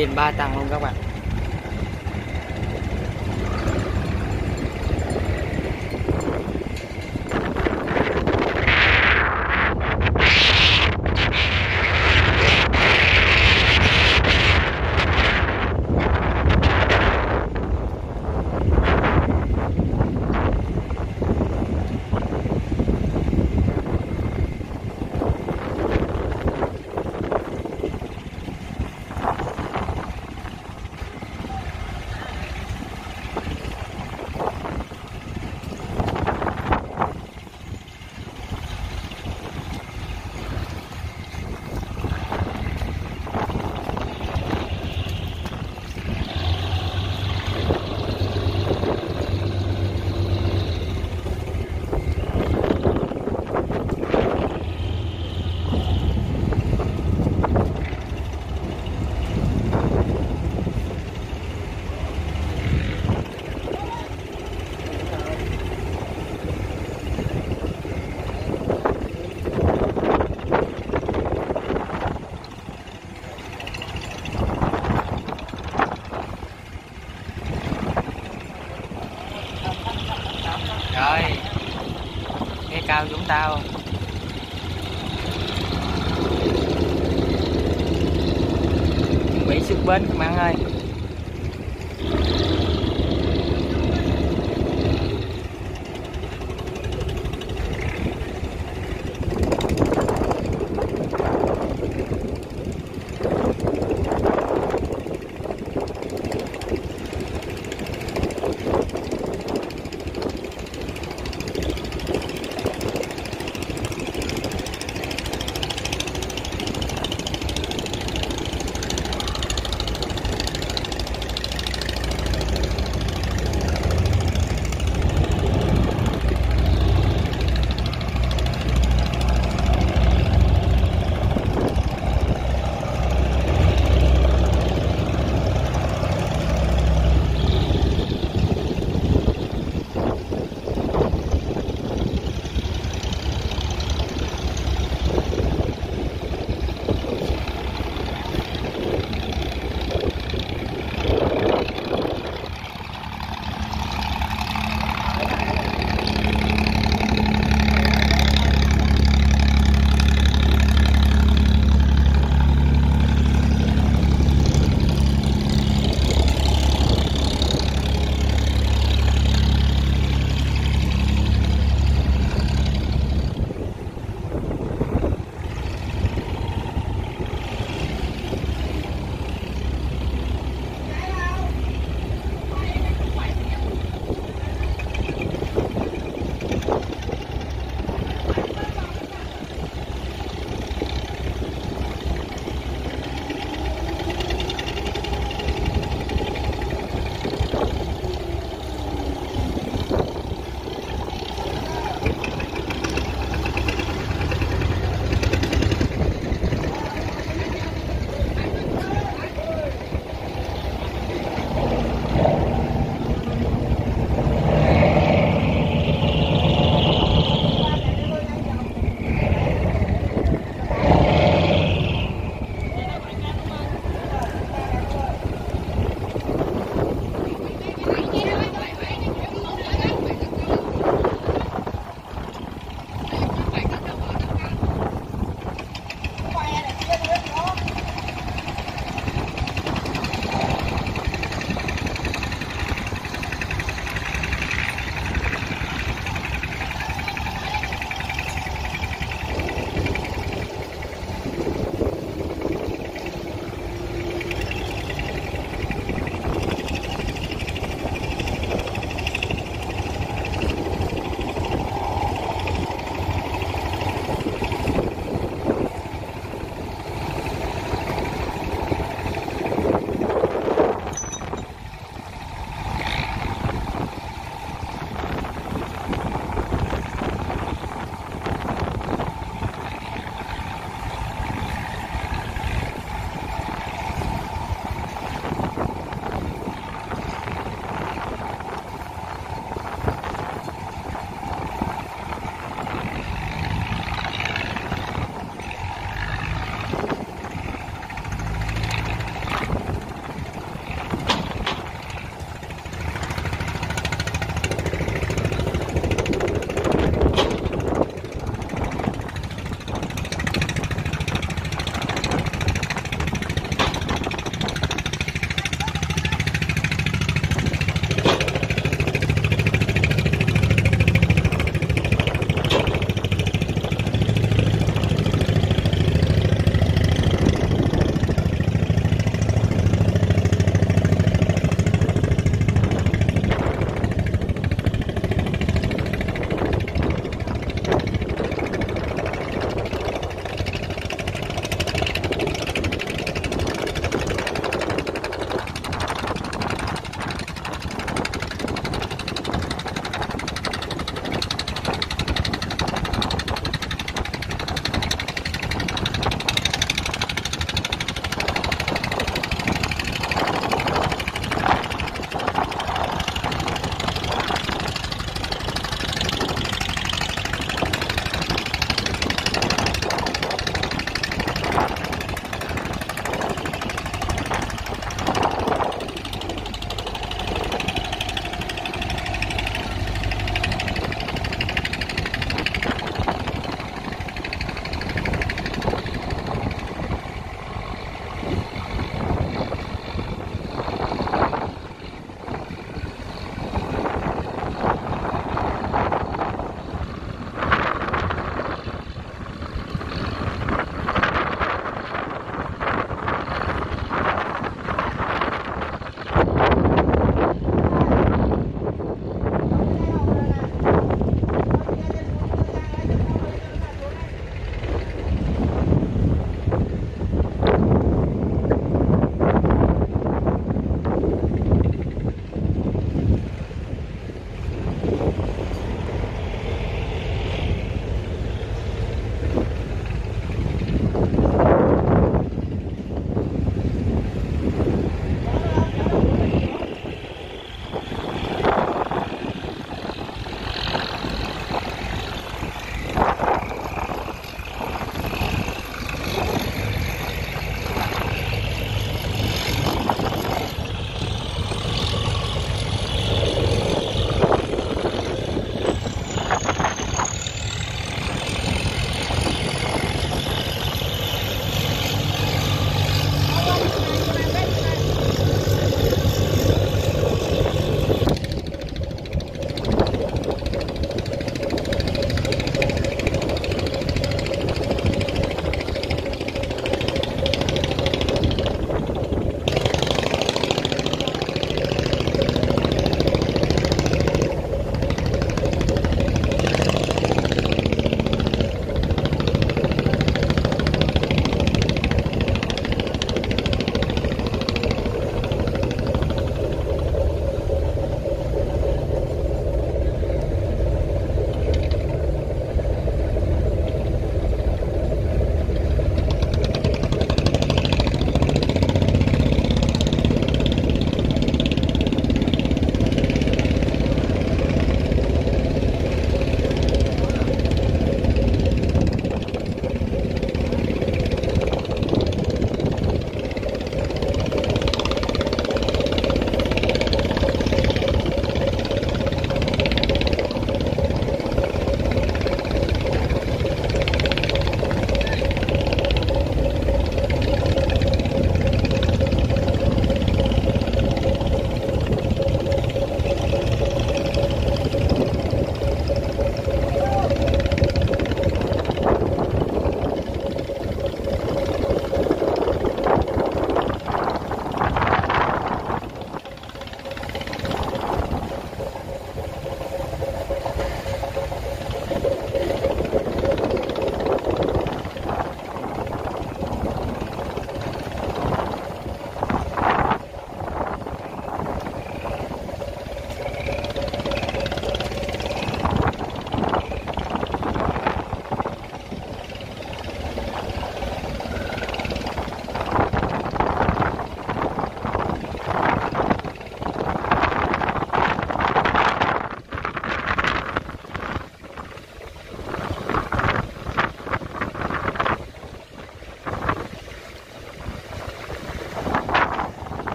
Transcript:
cabin 3 tầng luôn các bạn. Tao. Chuẩn bị xuất bến các bạn ơi.